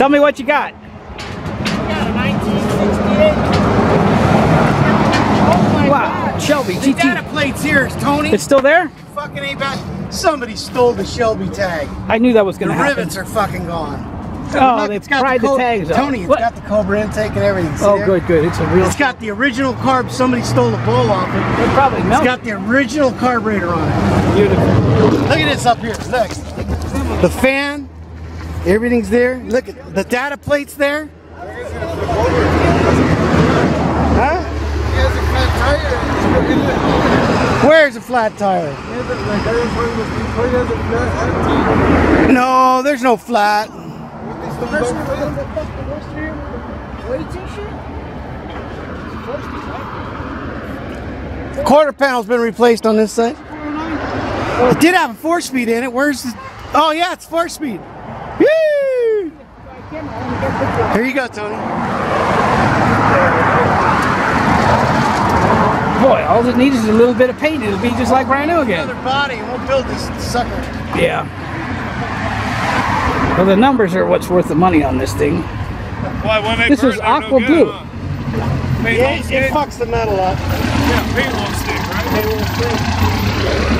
Tell me what you got. got a 1968. My Wow, Shelby The GT. data plate's here, Tony. It's still there? fucking ain't bad. Somebody stole the Shelby tag. I knew that was going to happen. The rivets are fucking gone. Oh, Look, they it's got pried the co- tags out. Tony, it's What? got the Cobra intake and everything. See Oh, there? good, good. It's a real. It's got the original carb. Somebody stole the bowl off it. It probably It's melted. got the original carburetor on it. Beautiful. Look at this up here. Look. The fan. Everything's there. Look at the data plates there. Huh? Where's the flat tire? No, there's no flat. Quarter panel's been replaced on this side. It did have a four speed in it. Where's the? Oh yeah, it's four speed. Woo! Here you go, Tony. Boy, all it needs is a little bit of paint. It'll be just like brand new again. Another body, and we'll build this sucker. Yeah. Well, the numbers are what's worth the money on this thing. Why, when they This burn, is they're no aqua good, blue. huh? Yeah, it, it fucks the metal up. Yeah, paint won't stick, right? It will stick.